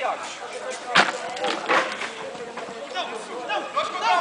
Não, Não, não, nós contamos.